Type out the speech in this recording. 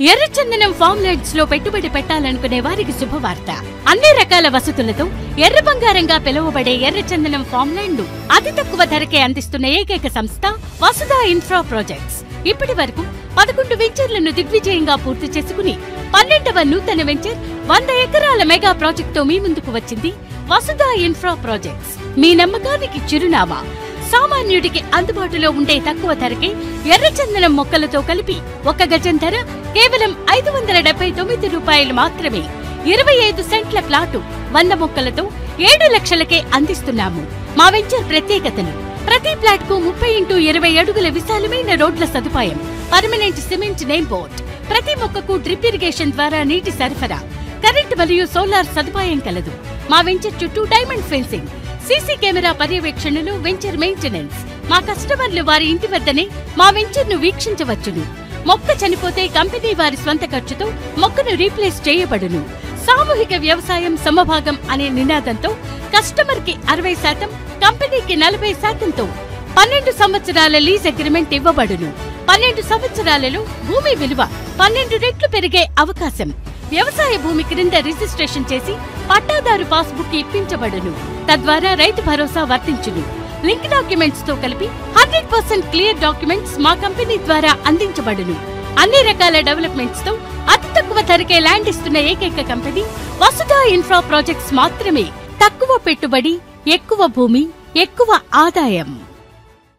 ఎర్రచందనం ఫామ్లో పెట్టుబడి పెట్టాలనుకునే వారికి శుభవార్త. అన్ని రకాల వసతులతో ఎర్ర బంగారంగా పిలువబడే ఎర్రచందనం ఫామ్ ల్యాండ్ అతి తక్కువ ధరకే అందిస్తున్న ఏకైక సంస్థ వసుధా ఇన్ఫ్రా ప్రాజెక్ట్స్. ఇప్పటి వరకు పదకొండు వెంచర్లను దిగ్విజయంగా పూర్తి చేసుకుని పన్నెండవ నూతన వెంచర్ వంద ఎకరాల మెగా ప్రాజెక్ట్తో మీ ముందుకు వచ్చింది వసుధా ఇన్ఫ్రా ప్రాజెక్ట్స్. మీ నమ్మకానికి చిరునామా సామాన్యుడికి అందుబాటులో ఉండే తక్కువ ధరకే ఎర్రచందనం మొక్కలతో కలిపి ఒక గజం ధర కేవలం ఐదు వందల డెబ్బై తొమ్మిది రూపాయలు మాత్రమే. ఇరవై ఐదు సెంట్ల ప్లాటు వంద మొక్కలతో ఏడు లక్షలకే అందిస్తున్నాము. మా వెంచర్ ప్రత్యేకతలు ప్రతి ప్లాట్కు ముప్పై ఇంటూ ఇరవై అడుగుల విశాలమైన రోడ్ల సదుపాయం. Permanent cement name board. ప్రతి మొక్కకు డ్రిప్ ఇరిగేషన్ ద్వారా నీటి సరఫరా. కరెంట్ మరియు సోలార్ సదుపాయం కలదు. మా వెంచర్ చుట్టూ డైమండ్ ఫెన్సింగ్. సీసీ కెమెరా పర్యవేక్షణలు వెంచర్ మెయింటెనెన్స్. మా కస్టమర్లు వారి ఇంటి వద్దనే మా వెంచర్ను వీక్షించవచ్చును. మొక్క చనిపోతే కంపెనీ వారి స్వంత ఖర్చుతో మొక్కను రీప్లేస్ చేయబడును. సామూహిక వ్యవసాయం సమభాగం అనే నినాదంతో కస్టమర్కి అరవై శాతం కంపెనీకి నలభై శాతంతో పన్నెండు సంవత్సరాల లీజ్ అగ్రిమెంట్ ఇవ్వబడును. పన్నెండు సంవత్సరాలలో భూమి విలువ పన్నెండు రెట్లు పెరిగే అవకాశం. వ్యవసాయ భూమి క్రింద రిజిస్ట్రేషన్ చేసి పట్టాదారు పాస్బుక్ ఇప్పించబడును. తద్వారా రైతు భరోసా వర్తించును. లింక్ డాక్యుమెంట్స్తో కలిపి హండ్రెడ్ పర్సెంట్ క్లియర్ డాక్యుమెంట్స్ మా కంపెనీ ద్వారా అందించబడును. అన్ని రకాల డెవలప్మెంట్స్తో అతి తక్కువ ధరకే ల్యాండ్ ఇస్తున్న ఏకైక కంపెనీ వసుధా ఇన్ఫ్రా ప్రాజెక్ట్స్ మాత్రమే. తక్కువ పెట్టుబడి ఎక్కువ భూమి ఎక్కువ ఆదాయం.